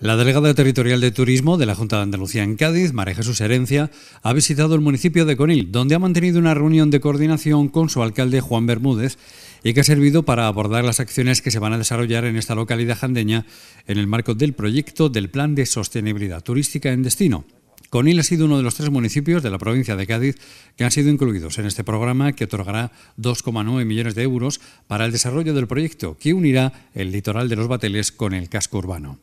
La delegada territorial de Turismo de la Junta de Andalucía en Cádiz, María Jesús Herencia, ha visitado el municipio de Conil, donde ha mantenido una reunión de coordinación con su alcalde Juan Bermúdez y que ha servido para abordar las acciones que se van a desarrollar en esta localidad jandeña en el marco del proyecto del Plan de Sostenibilidad Turística en Destino. Conil ha sido uno de los tres municipios de la provincia de Cádiz que han sido incluidos en este programa que otorgará 2,9 millones de euros para el desarrollo del proyecto que unirá el litoral de los Bateles con el casco urbano.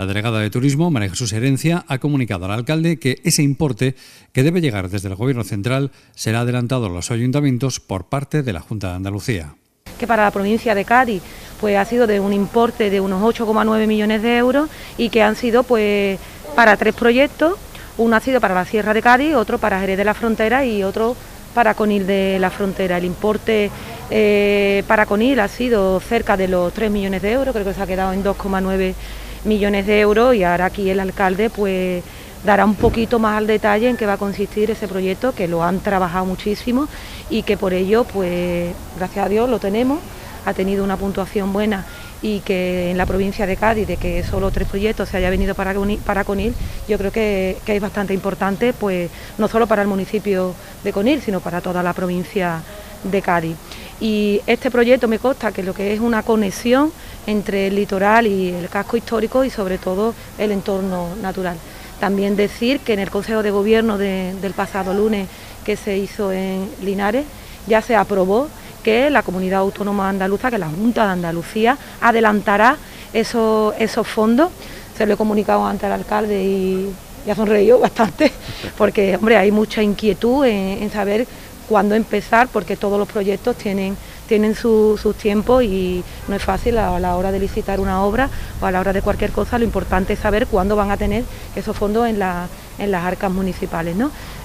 La delegada de Turismo, María Jesús Herencia, ha comunicado al alcalde que ese importe, que debe llegar desde el Gobierno central, será adelantado a los ayuntamientos por parte de la Junta de Andalucía. Que para la provincia de Cádiz pues, ha sido de un importe de unos 8,9 millones de euros y que han sido pues, para tres proyectos. Uno ha sido para la Sierra de Cádiz, otro para Jerez de la Frontera y otro para Conil de la Frontera. El importe eh, para Conil ha sido cerca de los 3 millones de euros, creo que se ha quedado en 2,9 millones de euros y ahora aquí el alcalde pues dará un poquito más al detalle en qué va a consistir ese proyecto, que lo han trabajado muchísimo y que por ello, pues gracias a Dios lo tenemos, ha tenido una puntuación buena y que en la provincia de Cádiz, de que solo tres proyectos se haya venido para, para Conil, yo creo que, que, es bastante importante, pues no solo para el municipio de Conil, sino para toda la provincia de Cádiz. Y este proyecto me consta que lo que es una conexión entre el litoral y el casco histórico y sobre todo el entorno natural. También decir que en el Consejo de Gobierno del pasado lunes que se hizo en Linares ya se aprobó que la comunidad autónoma andaluza, que la Junta de Andalucía adelantará esos, esos fondos. Se lo he comunicado antes al alcalde y ya sonreído bastante, porque hombre, hay mucha inquietud en saber cuándo empezar, porque todos los proyectos tienen tienen sus tiempos y no es fácil a la hora de licitar una obra o a la hora de cualquier cosa, lo importante es saber cuándo van a tener esos fondos en, las arcas municipales.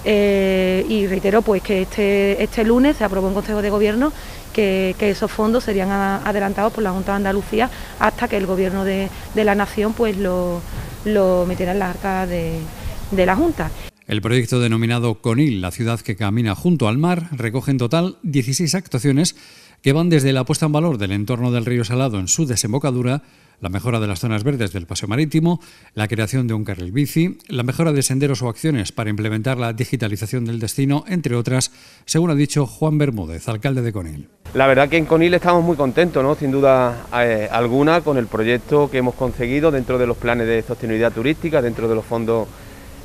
Eh, y reitero pues que este, este lunes se aprobó en Consejo de Gobierno que, esos fondos serían adelantados por la Junta de Andalucía hasta que el Gobierno de, la Nación pues lo, lo metiera en las arcas de, de la Junta. El proyecto denominado CONIL, la ciudad que camina junto al mar, recoge en total 16 actuaciones que van desde la puesta en valor del entorno del río Salado en su desembocadura, la mejora de las zonas verdes del paseo marítimo, la creación de un carril bici, la mejora de senderos o acciones para implementar la digitalización del destino, entre otras, según ha dicho Juan Bermúdez, alcalde de Conil. La verdad que en Conil estamos muy contentos, ¿no? sin duda eh, alguna, con el proyecto que hemos conseguido dentro de los planes de sostenibilidad turística, dentro de los fondos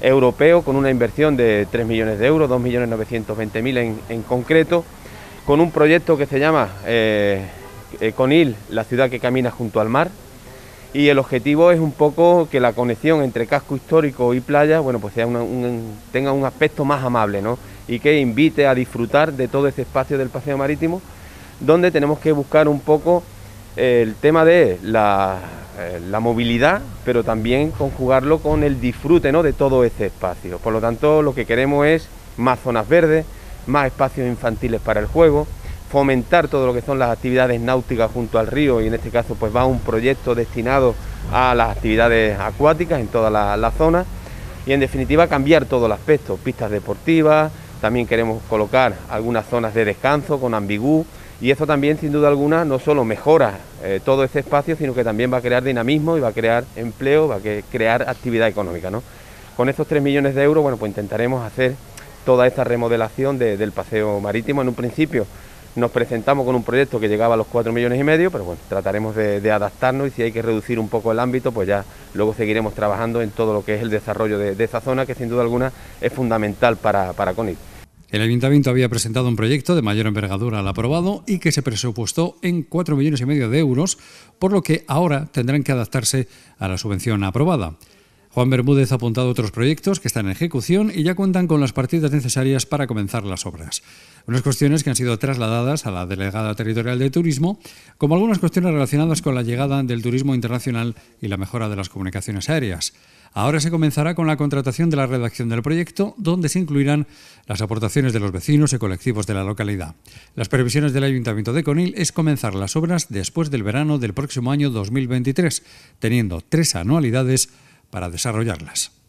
europeos, con una inversión de 3 millones de euros, 2.920.000 en, en concreto con un proyecto que se llama eh, eh, Conil, la ciudad que camina junto al mar. Y el objetivo es un poco que la conexión entre casco histórico y playa, bueno, pues sea tenga un aspecto más amable, ¿no? Y que invite a disfrutar de todo ese espacio del paseo marítimo, donde tenemos que buscar un poco eh, el tema de la, la, movilidad, pero también conjugarlo con el disfrute ¿no? de todo ese espacio. Por lo tanto, lo que queremos es más zonas verdes, más espacios infantiles para el juego, fomentar todo lo que son las actividades náuticas junto al río y en este caso pues va un proyecto destinado a las actividades acuáticas en toda la, zona y en definitiva cambiar todo el aspecto, pistas deportivas, también queremos colocar algunas zonas de descanso con ambigú y eso también sin duda alguna no solo mejora eh, todo ese espacio sino que también va a crear dinamismo y va a crear empleo, va a crear actividad económica. ¿no? Con estos 3 millones de euros bueno pues intentaremos hacer toda esta remodelación del paseo marítimo. En un principio nos presentamos con un proyecto que llegaba a los 4 millones y medio, pero bueno, trataremos de, adaptarnos y si hay que reducir un poco el ámbito, pues ya luego seguiremos trabajando en todo lo que es el desarrollo de, esa zona, que sin duda alguna es fundamental para, para. El ayuntamiento había presentado un proyecto de mayor envergadura al aprobado y que se presupuestó en 4 millones y medio de euros, por lo que ahora tendrán que adaptarse a la subvención aprobada. Juan Bermúdez ha apuntado otros proyectos que están en ejecución y ya cuentan con las partidas necesarias para comenzar las obras. Unas cuestiones que han sido trasladadas a la Delegada Territorial de Turismo, como algunas cuestiones relacionadas con la llegada del turismo internacional y la mejora de las comunicaciones aéreas. Ahora se comenzará con la contratación de la redacción del proyecto, donde se incluirán las aportaciones de los vecinos y colectivos de la localidad. Las previsiones del Ayuntamiento de Conil es comenzar las obras después del verano del próximo año 2023, teniendo tres anualidades para desarrollarlas.